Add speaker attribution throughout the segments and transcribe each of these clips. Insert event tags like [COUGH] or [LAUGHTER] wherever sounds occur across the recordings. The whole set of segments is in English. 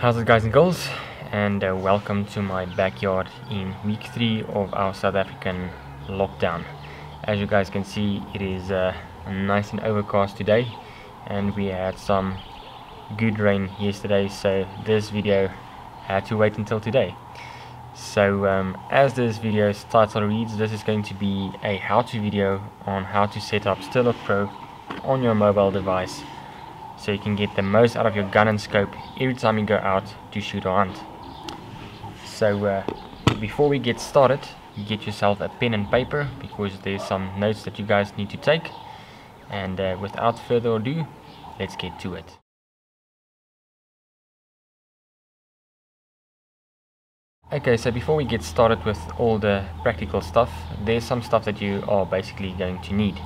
Speaker 1: How's it guys and girls and uh, welcome to my backyard in week 3 of our South African lockdown. As you guys can see it is uh, nice and overcast today and we had some good rain yesterday so this video had to wait until today. So um, as this video's title reads this is going to be a how-to video on how to set up Strelok Pro on your mobile device so you can get the most out of your gun and scope every time you go out to shoot or hunt. So uh, before we get started, get yourself a pen and paper because there's some notes that you guys need to take. And uh, without further ado, let's get to it. Okay, so before we get started with all the practical stuff, there's some stuff that you are basically going to need.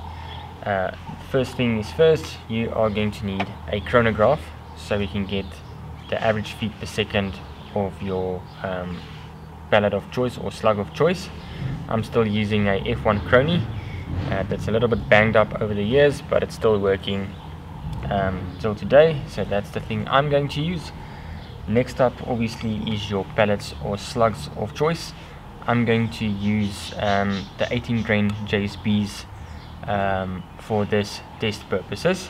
Speaker 1: Uh, first thing is first, you are going to need a chronograph so we can get the average feet per second of your um, of choice or slug of choice. I'm still using a F1 Chrony uh, that's a little bit banged up over the years but it's still working um, till today so that's the thing I'm going to use. Next up obviously is your pellets or slugs of choice. I'm going to use um, the 18 grain JSBs um, for this test purposes.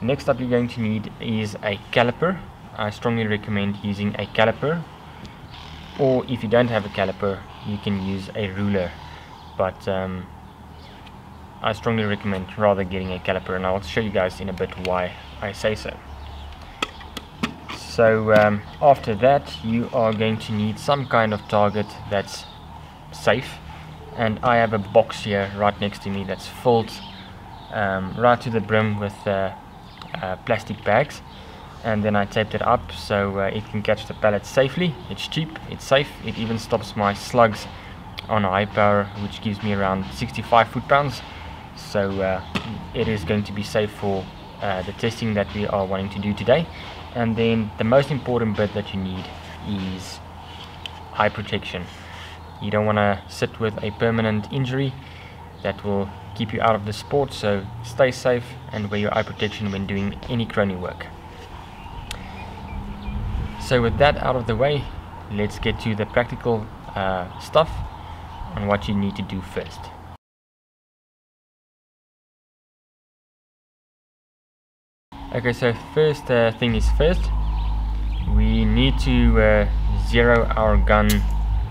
Speaker 1: Next up you're going to need is a caliper. I strongly recommend using a caliper or if you don't have a caliper you can use a ruler but um, I strongly recommend rather getting a caliper and I'll show you guys in a bit why I say so. So um, after that you are going to need some kind of target that's safe and I have a box here right next to me that's filled um, right to the brim with uh, uh, plastic bags. And then I taped it up so uh, it can catch the pellet safely. It's cheap it's safe. It even stops my slugs on high power which gives me around 65 foot-pounds. So uh, it is going to be safe for uh, the testing that we are wanting to do today. And then the most important bit that you need is eye protection you don't want to sit with a permanent injury that will keep you out of the sport so stay safe and wear your eye protection when doing any chrony work. So with that out of the way let's get to the practical uh, stuff on what you need to do first. Okay so first uh, thing is first we need to uh, zero our gun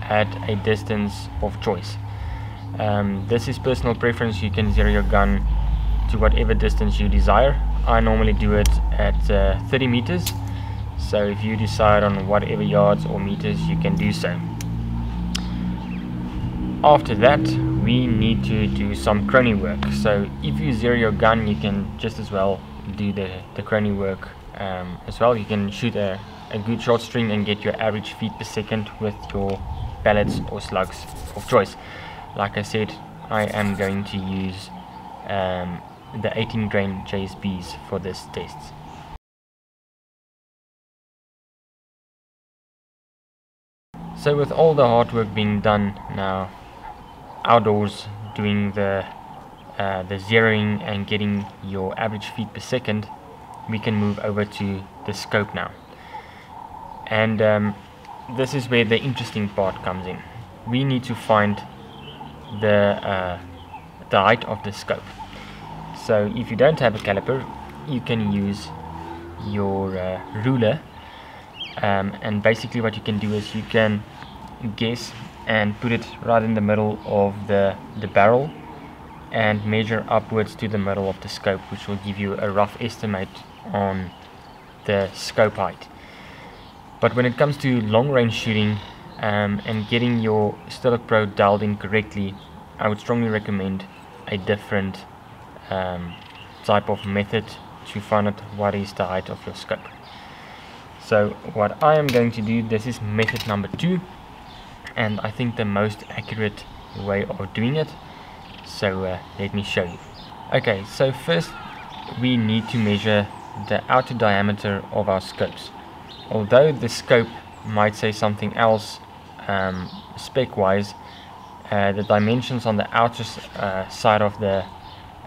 Speaker 1: at a distance of choice. Um, this is personal preference, you can zero your gun to whatever distance you desire. I normally do it at uh, 30 meters, so if you decide on whatever yards or meters you can do so. After that we need to do some chrony work, so if you zero your gun you can just as well do the, the chrony work um, as well. You can shoot a, a good short string and get your average feet per second with your pellets or slugs of choice. Like I said, I am going to use um, the 18 grain JSBs for this test. So with all the hard work being done now outdoors doing the uh, the zeroing and getting your average feet per second we can move over to the scope now and um, this is where the interesting part comes in. We need to find the uh, the height of the scope. So if you don't have a caliper, you can use your uh, ruler, um, and basically what you can do is you can guess and put it right in the middle of the the barrel and measure upwards to the middle of the scope which will give you a rough estimate on the scope height but when it comes to long range shooting um, and getting your Strelok Pro dialed in correctly, I would strongly recommend a different um, type of method to find out what is the height of your scope. So what I am going to do, this is method number two and I think the most accurate way of doing it. So uh, let me show you. Okay, so first we need to measure the outer diameter of our scopes although the scope might say something else um, spec wise uh, the dimensions on the outer uh, side of the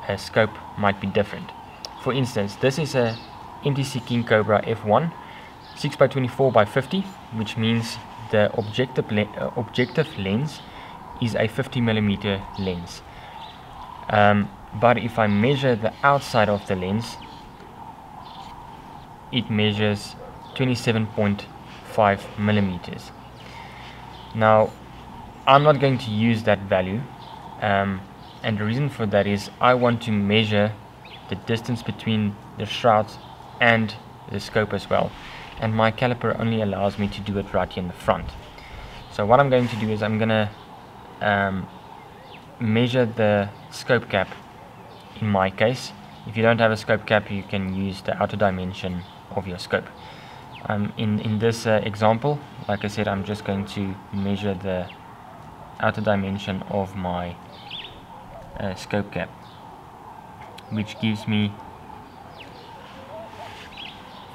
Speaker 1: uh, scope might be different. For instance this is a MTC King Cobra F1 6 by 24 by 50 which means the objective, le uh, objective lens is a 50 millimeter lens. Um, but if I measure the outside of the lens it measures 27.5 millimeters. Now I'm not going to use that value um, and the reason for that is I want to measure the distance between the shroud and the scope as well and my caliper only allows me to do it right here in the front. So what I'm going to do is I'm gonna um, measure the scope cap in my case. If you don't have a scope cap you can use the outer dimension of your scope um, in, in this uh, example like I said I'm just going to measure the outer dimension of my uh, scope cap which gives me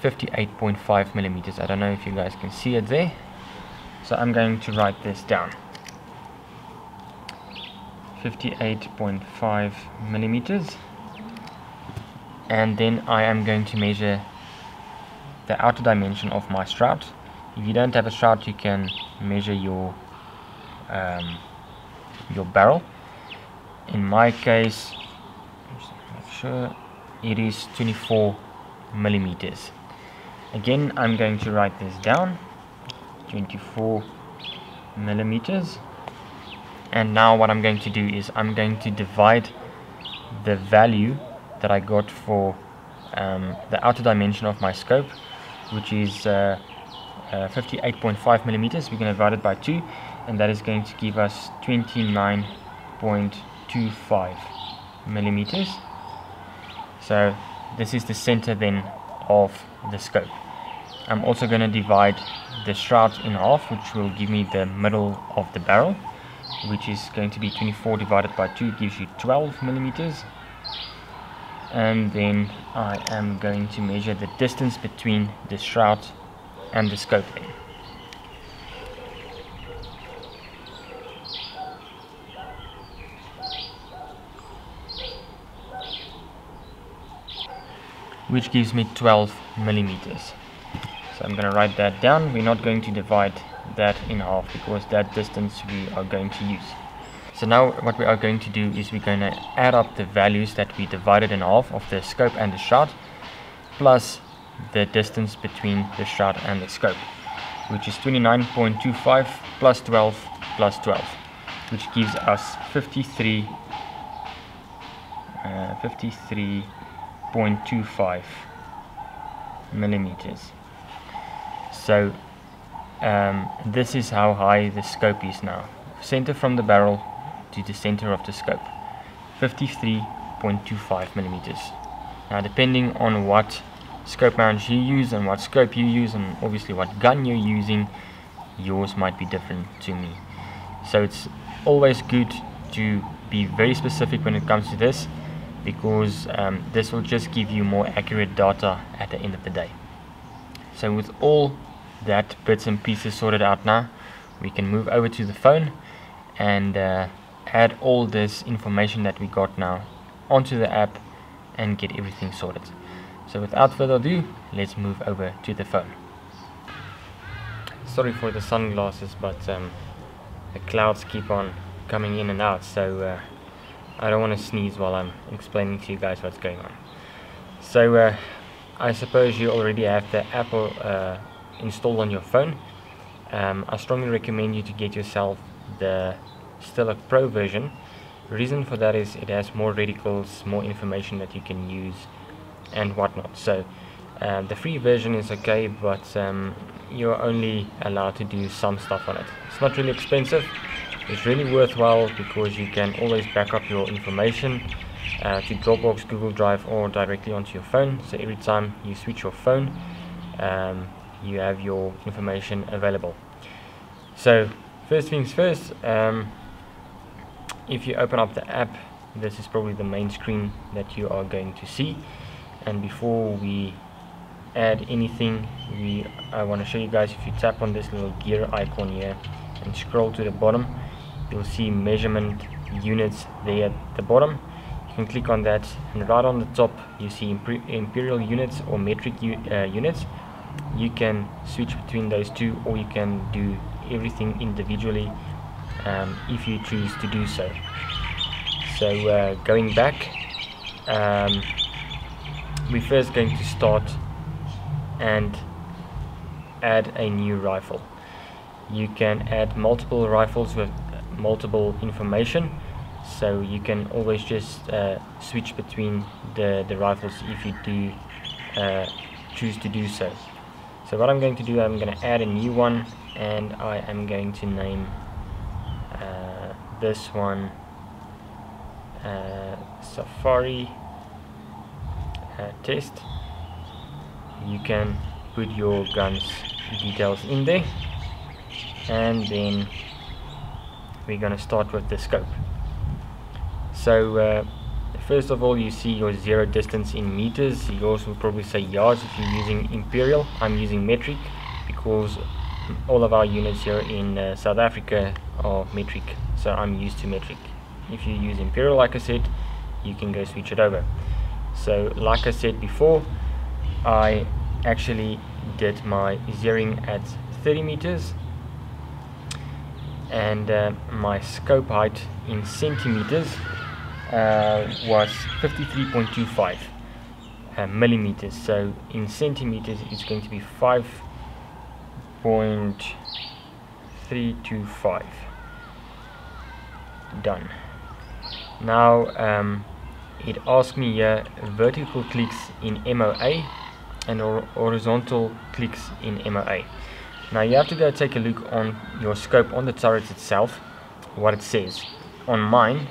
Speaker 1: 58.5 millimeters. I don't know if you guys can see it there. So I'm going to write this down. 58.5 millimeters. And then I am going to measure the outer dimension of my shroud. If you don't have a shroud you can measure your um, your barrel. In my case make sure it is 24 millimeters. Again I'm going to write this down. 24 millimeters. And now what I'm going to do is I'm going to divide the value that I got for um, the outer dimension of my scope which is uh, uh, 58.5 millimeters. We're going to divide it by 2 and that is going to give us 29.25 millimeters. So this is the center then of the scope. I'm also going to divide the shroud in half which will give me the middle of the barrel which is going to be 24 divided by 2 gives you 12 millimeters and then I am going to measure the distance between the shroud and the scope then. which gives me 12 millimeters. So I'm going to write that down. We're not going to divide that in half because that distance we are going to use so now what we are going to do is we're going to add up the values that we divided in half of the scope and the shot plus the distance between the shot and the scope which is 29.25 plus 12 plus 12 which gives us 53 uh, 53.25 millimeters. So um, this is how high the scope is now. Center from the barrel to the center of the scope 53.25 millimeters. Now depending on what scope mount you use and what scope you use and obviously what gun you're using yours might be different to me. So it's always good to be very specific when it comes to this because um, this will just give you more accurate data at the end of the day. So with all that bits and pieces sorted out now we can move over to the phone and uh, add all this information that we got now onto the app and get everything sorted. So without further ado let's move over to the phone. Sorry for the sunglasses but um, the clouds keep on coming in and out so uh, I don't want to sneeze while I'm explaining to you guys what's going on. So uh, I suppose you already have the Apple uh, installed on your phone. Um, I strongly recommend you to get yourself the Strelok Pro version. Reason for that is it has more reticles more information that you can use and whatnot. So uh, the free version is okay but um, you're only allowed to do some stuff on it. It's not really expensive. It's really worthwhile because you can always back up your information uh, to Dropbox, Google Drive or directly onto your phone. So every time you switch your phone um, you have your information available. So first things first um, if you open up the app this is probably the main screen that you are going to see. And before we add anything we I want to show you guys if you tap on this little gear icon here and scroll to the bottom you'll see measurement units there at the bottom. You can click on that and right on the top you see imperial units or metric uh, units. You can switch between those two or you can do everything individually um, if you choose to do so. So uh, going back um, we're first going to start and add a new rifle. You can add multiple rifles with multiple information. So you can always just uh, switch between the, the rifles if you do uh, choose to do so. So what I'm going to do I'm going to add a new one and I am going to name this one. Uh, Safari. Uh, test you can put your guns details in there. And then we're going to start with the scope. So uh, first of all you see your zero distance in meters. You also probably say yards if you're using imperial. I'm using metric because all of our units here in uh, South Africa are metric so I'm used to metric. If you use imperial like I said you can go switch it over. So like I said before I actually did my zeroing at 30 meters and uh, my scope height in centimeters uh, was 53.25 uh, millimeters. So in centimeters it's going to be 5.325 done. Now um, it asks me here vertical clicks in MOA and horizontal clicks in MOA now you have to go take a look on your scope on the turret itself what it says. On mine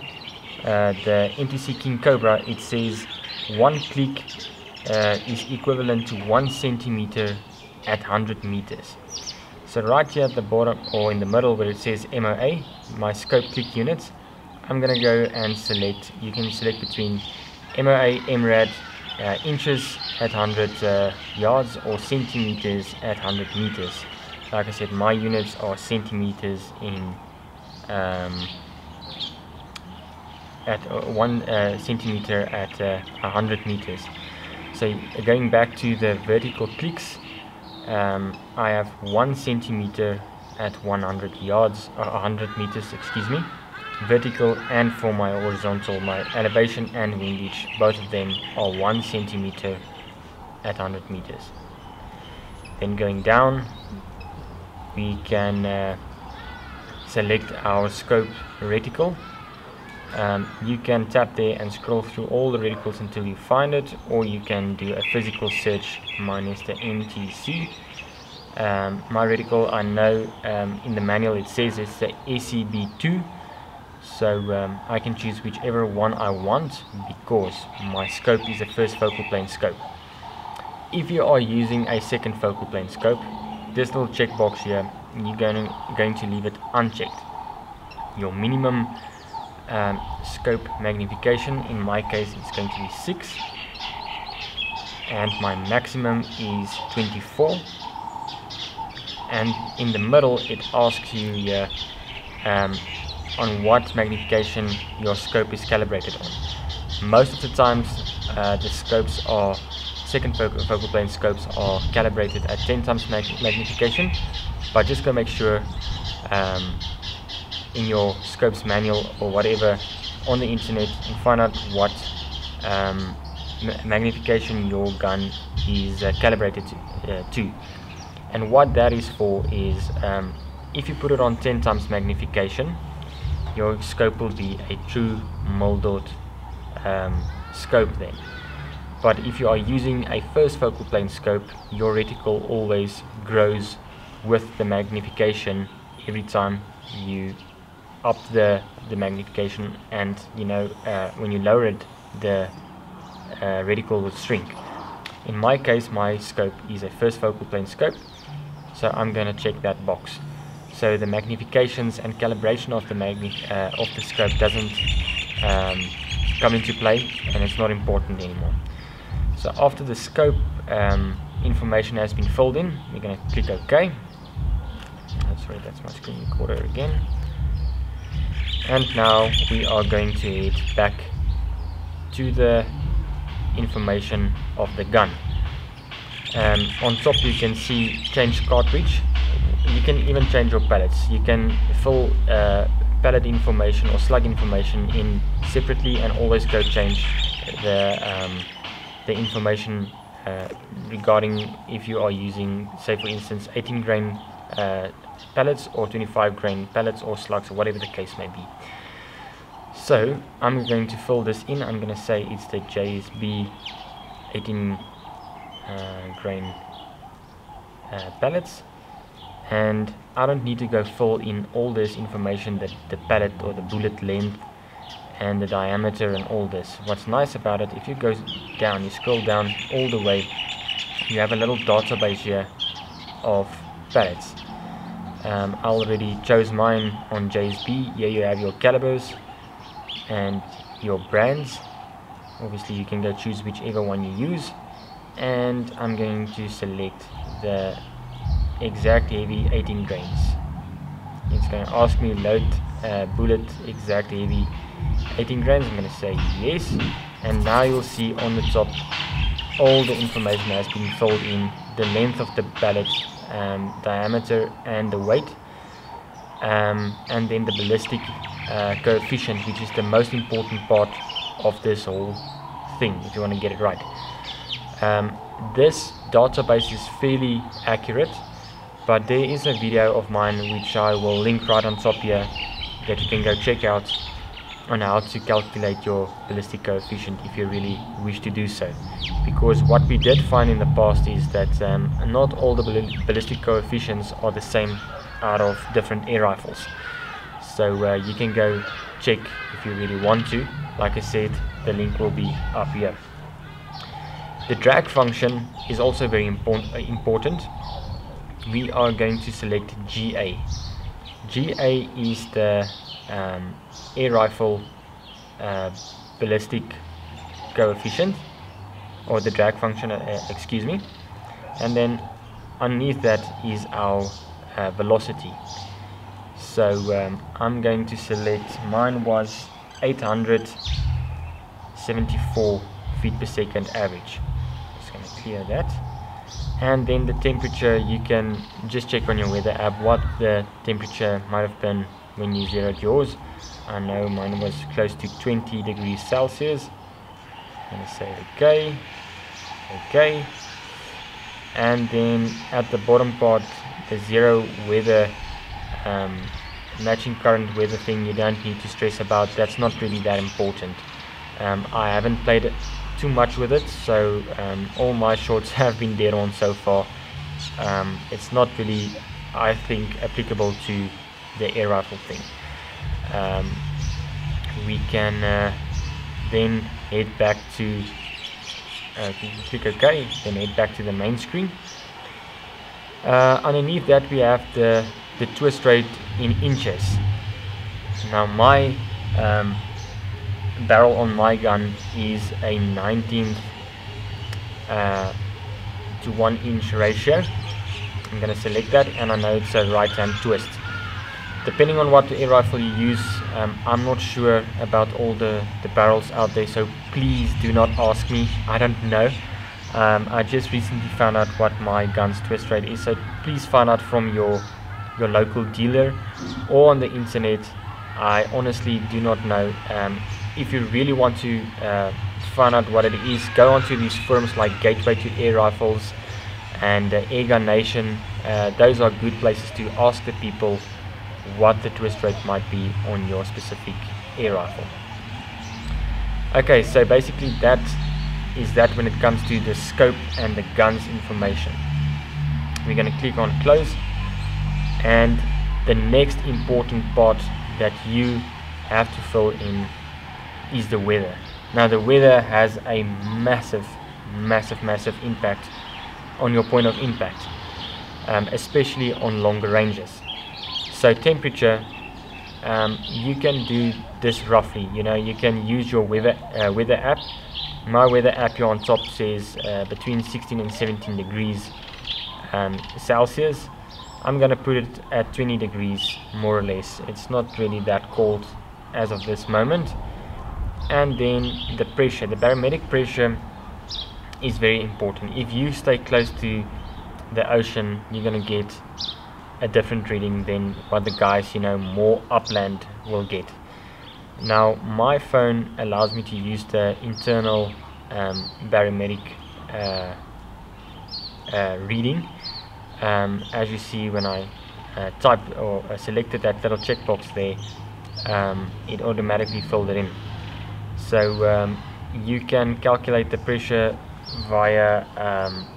Speaker 1: uh, the MTC King Cobra it says one click uh, is equivalent to one centimeter at 100 meters. So right here at the bottom or in the middle where it says MOA my scope click units I'm gonna go and select you can select between MOA MRAD uh, inches at 100 uh, yards or centimeters at 100 meters. Like I said my units are centimeters in um, at uh, one uh, centimeter at uh, 100 meters. So going back to the vertical clicks um, I have one centimeter at 100 yards or 100 meters excuse me vertical and for my horizontal my elevation and windage both of them are one centimeter at 100 meters. Then going down we can uh, select our scope reticle um, you can tap there and scroll through all the reticles until you find it or you can do a physical search mine is the MTC. um, my reticle I know um, in the manual it says it's the SCB2 so um, I can choose whichever one I want because my scope is a first focal plane scope. If you are using a second focal plane scope this little checkbox here you're going to, going to leave it unchecked. Your minimum um, scope magnification in my case it's going to be 6 and my maximum is 24 and in the middle it asks you um, on what magnification your scope is calibrated on. Most of the times uh, the scopes are second focal, plane scopes are calibrated at 10 times mag magnification but just go make sure um, in your scopes manual or whatever on the internet and find out what um, magnification your gun is uh, calibrated to, uh, to, and what that is for is um, if you put it on 10 times magnification your scope will be a true mil-dot um, scope then. But if you are using a first focal plane scope your reticle always grows with the magnification every time you up the the magnification and you know uh, when you lower it the uh, reticle will shrink. In my case my scope is a first focal plane scope so I'm gonna check that box so the magnifications and calibration of the magni uh, of the scope doesn't um, come into play and it's not important anymore. So after the scope um, information has been filled in we're going to click OK. That's right that's my screen recorder again. And now we are going to head back to the information of the gun. Um, on top you can see change cartridge you can even change your pellets you can fill uh, pellet information or slug information in separately and always go change the um, the information uh, regarding if you are using say for instance 18 grain uh, pellets or 25 grain pellets or slugs or whatever the case may be. So I'm going to fill this in. I'm going to say it's the JSB 18 uh, grain uh, pellets and I don't need to go fill in all this information that the pellet or the bullet length and the diameter and all this. What's nice about it if you go down you scroll down all the way you have a little database here of pellets um, I already chose mine on JSB here you have your calibers and your brands. Obviously you can go choose whichever one you use. And I'm going to select the exact heavy 18 grains. It's going to ask me load uh, bullet exact heavy 18 grains. I'm going to say yes. And now you'll see on the top all the information has been filled in the length of the pellet um, diameter and the weight um, and then the ballistic uh, coefficient which is the most important part of this whole thing if you want to get it right. Um, this database is fairly accurate but there is a video of mine which I will link right on top here that you can go check out on how to calculate your ballistic coefficient if you really wish to do so. Because what we did find in the past is that um, not all the ballistic coefficients are the same out of different air rifles. So uh, you can go check if you really want to. Like I said the link will be up here. The drag function is also very important important we are going to select GA. GA is the um, air rifle uh, ballistic coefficient or the drag function, uh, excuse me. And then underneath that is our uh, velocity. So um, I'm going to select, mine was 874 feet per second average. Just going to clear that and then the temperature you can just check on your weather app what the temperature might have been when you zeroed yours. I know mine was close to 20 degrees Celsius. I'm to say okay okay. And then at the bottom part the zero weather um, matching current weather thing you don't need to stress about. That's not really that important. Um, I haven't played it too much with it so um, all my shorts [LAUGHS] have been dead on so far. Um, it's not really I think applicable to the air rifle thing. Um, we can uh, then head back to uh, click OK then head back to the main screen. Uh, underneath that we have the the twist rate in inches. Now my um, barrel on my gun is a 19th uh, to 1 inch ratio. I'm gonna select that and I know it's a right hand twist. Depending on what air rifle you use um, I'm not sure about all the, the barrels out there so please do not ask me. I don't know. Um, I just recently found out what my gun's twist rate is so please find out from your your local dealer or on the internet. I honestly do not know um, if you really want to uh, find out what it is, go onto these forums like Gateway to Air Rifles and uh, Airgun Nation. Uh, those are good places to ask the people what the twist rate might be on your specific air rifle. Okay, so basically that is that when it comes to the scope and the guns information. We're going to click on close and the next important part that you have to fill in is the weather. Now the weather has a massive, massive, massive impact on your point of impact, um, especially on longer ranges. So temperature, um, you can do this roughly. You know, you can use your weather uh, weather app. My weather app here on top says uh, between 16 and 17 degrees um, Celsius. I'm gonna put it at 20 degrees more or less. It's not really that cold as of this moment and then the pressure the barometric pressure is very important. If you stay close to the ocean you're going to get a different reading than what the guys you know more upland will get. Now my phone allows me to use the internal um, barometric uh, uh, reading. Um, as you see when I uh, typed or uh, selected that little checkbox there um, it automatically filled it in so um, you can calculate the pressure via um,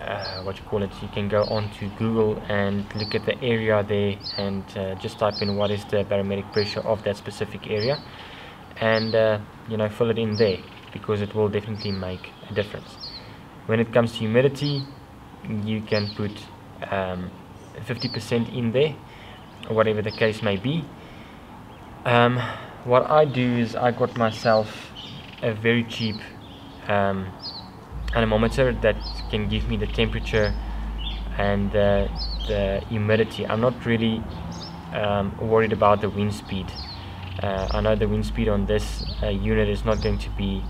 Speaker 1: uh, what you call it. You can go on to Google and look at the area there and uh, just type in what is the barometric pressure of that specific area and uh, you know fill it in there because it will definitely make a difference. When it comes to humidity you can put 50% um, in there whatever the case may be. Um, what I do is I got myself a very cheap um, anemometer that can give me the temperature and uh, the humidity. I'm not really um, worried about the wind speed. Uh, I know the wind speed on this uh, unit is not going to be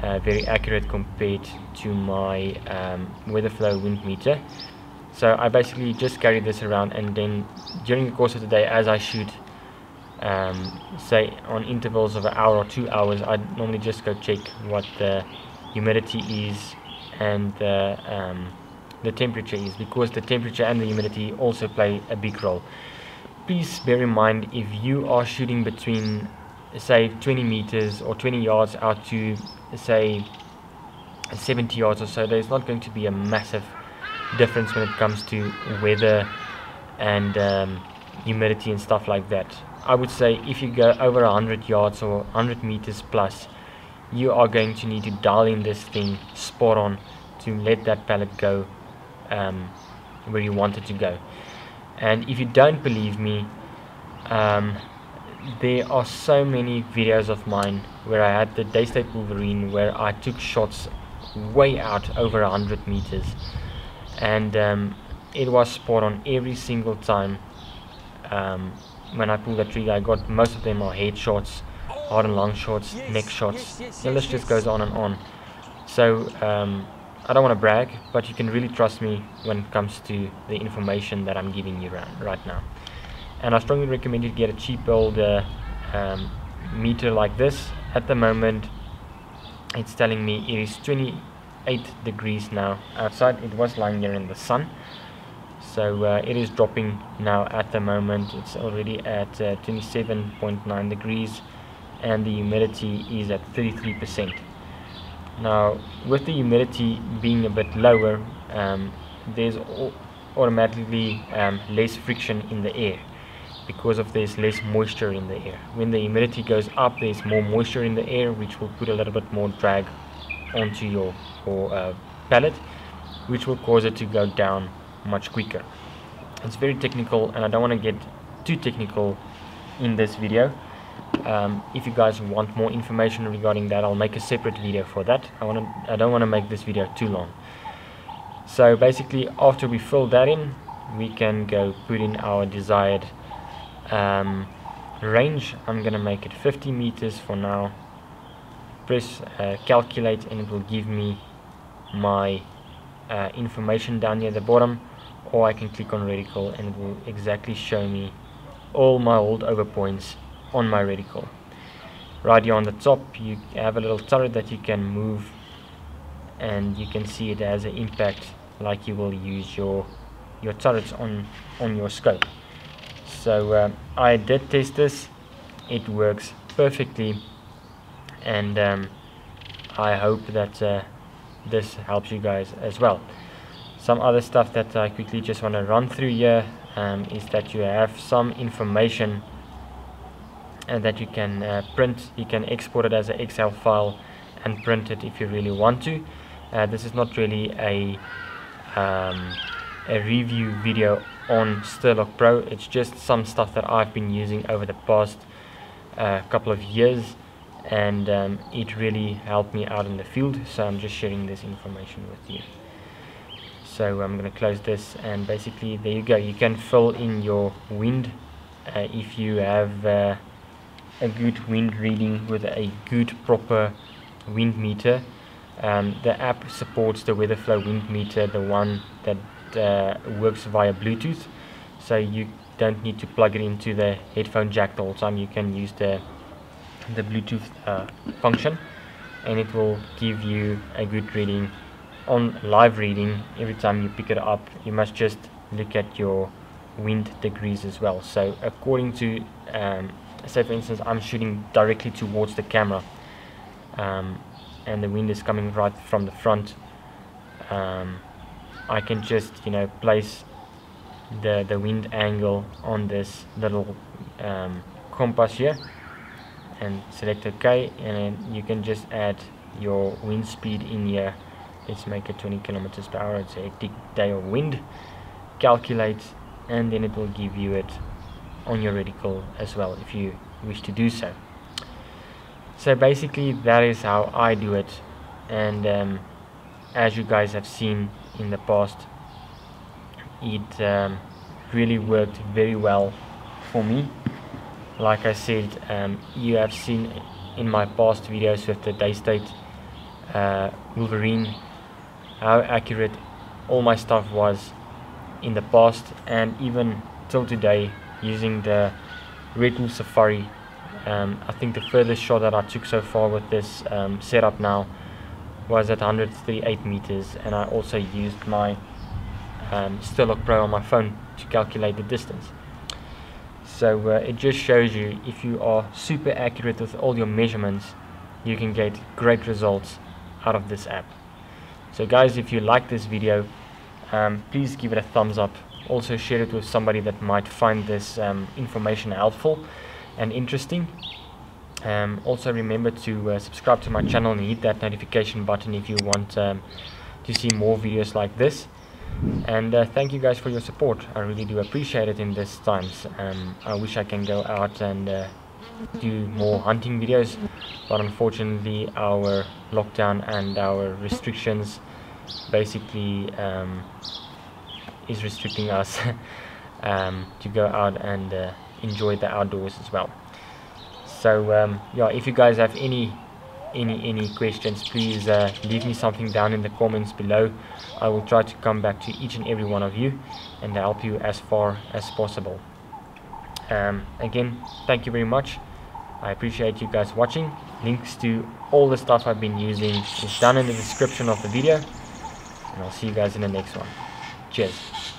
Speaker 1: uh, very accurate compared to my um, weather flow wind meter. So I basically just carry this around and then during the course of the day as I shoot um, say on intervals of an hour or two hours I normally just go check what the humidity is and the, um, the temperature is because the temperature and the humidity also play a big role. Please bear in mind if you are shooting between say 20 meters or 20 yards out to say 70 yards or so there's not going to be a massive difference when it comes to weather and um, humidity and stuff like that. I would say if you go over 100 yards or 100 meters plus you are going to need to dial in this thing spot on to let that pellet go um, where you want it to go. And if you don't believe me um, there are so many videos of mine where I had the Daystate Wolverine where I took shots way out over 100 meters. And um, it was spot on every single time um, when I pulled the trigger I got most of them are head shots hard and long shots yes, neck shots. yes, yes, the list just goes on and on. So um, I don't want to brag but you can really trust me when it comes to the information that I'm giving you right now. And I strongly recommend you get a cheap old uh, um, meter like this. At the moment it's telling me it is 28 degrees now. Outside it was lying here in the sun so uh, it is dropping now at the moment. It's already at uh, 27.9 degrees and the humidity is at 33% now with the humidity being a bit lower um, there's automatically um, less friction in the air because of there's less moisture in the air. When the humidity goes up there's more moisture in the air which will put a little bit more drag onto your, your uh, pellet which will cause it to go down much quicker. It's very technical and I don't want to get too technical in this video. Um, if you guys want more information regarding that I'll make a separate video for that. I want to I don't want to make this video too long. So basically after we fill that in we can go put in our desired um, range. I'm gonna make it 50 meters for now. Press uh, calculate and it will give me my uh, information down near the bottom or I can click on reticle and it will exactly show me all my holdover points on my reticle right here on the top you have a little turret that you can move and you can see it has an impact like you will use your your turrets on on your scope. So uh, I did test this. It works perfectly and um, I hope that uh, this helps you guys as well some other stuff that I quickly just want to run through here um, is that you have some information and that you can uh, print. You can export it as an Excel file and print it if you really want to. Uh, this is not really a um, a review video on Strelok Pro. It's just some stuff that I've been using over the past uh, couple of years and um, it really helped me out in the field. So I'm just sharing this information with you so I'm going to close this and basically there you go. You can fill in your wind uh, if you have uh, a good wind reading with a good proper wind meter. Um, the app supports the Weatherflow wind meter the one that uh, works via Bluetooth. So you don't need to plug it into the headphone jack the whole time. You can use the the Bluetooth uh, function and it will give you a good reading on live reading every time you pick it up you must just look at your wind degrees as well. So according to um, say for instance I'm shooting directly towards the camera um, and the wind is coming right from the front um, I can just you know place the the wind angle on this little um, compass here and select OK and then you can just add your wind speed in here let's make it 20 kilometers per hour it's a hectic day of wind calculate and then it will give you it on your reticle as well if you wish to do so. So basically that is how I do it. And um, as you guys have seen in the past it um, really worked very well for me. Like I said um, you have seen in my past videos with the Daystate uh, Wolverine how accurate all my stuff was in the past and even till today using the Red Wolf Safari. Um, I think the furthest shot that I took so far with this um, setup now was at 138 meters and I also used my um, Strelok Pro on my phone to calculate the distance. So uh, it just shows you if you are super accurate with all your measurements you can get great results out of this app so guys if you like this video um, please give it a thumbs up. Also share it with somebody that might find this um, information helpful and interesting. Um, also remember to uh, subscribe to my channel and hit that notification button if you want um, to see more videos like this. And uh, thank you guys for your support. I really do appreciate it in these times. Um, I wish I can go out and uh, do more hunting videos but unfortunately our lockdown and our restrictions basically um, is restricting us [LAUGHS] um, to go out and uh, enjoy the outdoors as well. So um, yeah if you guys have any any any questions please uh, leave me something down in the comments below. I will try to come back to each and every one of you and help you as far as possible um, again thank you very much. I appreciate you guys watching. Links to all the stuff I've been using is down in the description of the video. And I'll see you guys in the next one. Cheers